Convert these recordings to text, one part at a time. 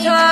잘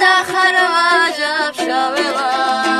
دا خرواجب شاویلا